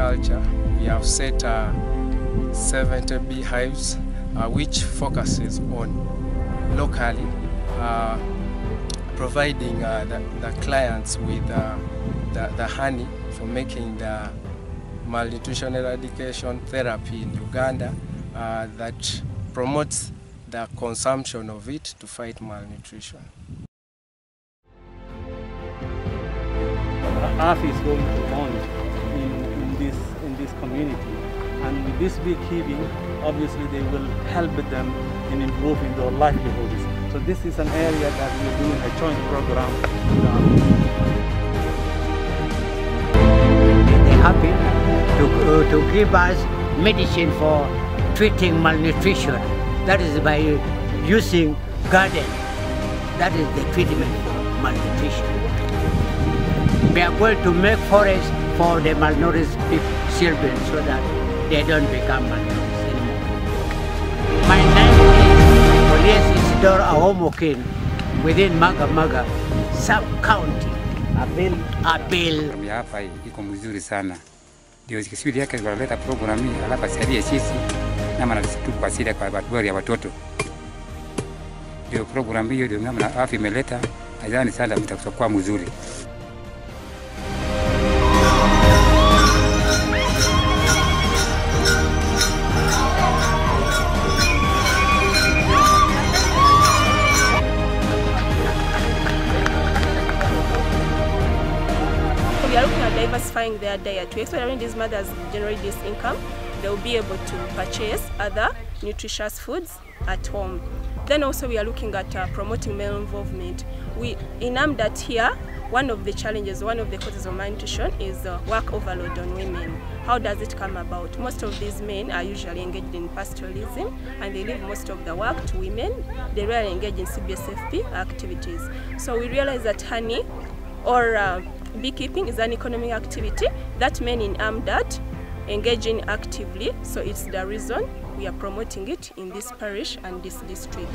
agriculture, we have set uh, 70 beehives, uh, which focuses on locally uh, providing uh, the, the, clients with uh, the, the, honey for making the malnutrition eradication therapy in Uganda uh, that promotes the consumption of it to fight malnutrition. Earth is going to community. And with this beekeeping, obviously they will help them in improving their livelihoods. So this is an area that we're doing a joint program. They're happy to, uh, to give us medicine for treating malnutrition. That is by using garden. That is the treatment for malnutrition. We are going to make forest for the malnourished children so that they don't become malnourished anymore. My name is Olias Isidore Ahomokin within Maga Maga sub-county. Abel. Abel. ya hapa iko mzuri sana, ndio kisudi yake wanaleta programu hii, alafu asaidie sisi nama natupasia kwa watu ya watoto. Ndio programu hiyo ndio afya imeleta, nadhani sana mtakuwa mzuri. Diversifying their diet. We expect these mothers generate this income, they'll be able to purchase other nutritious foods at home. Then also we are looking at uh, promoting male involvement. We in Amudat here, one of the challenges, one of the causes of malnutrition is uh, work overload on women. How does it come about? Most of these men are usually engaged in pastoralism and they leave most of the work to women. They rarely engage in CBSFP activities. So we realize that honey or uh, beekeeping is an economic activity that men in Amudat engage in actively. So it's the reason we are promoting it in this parish and this district.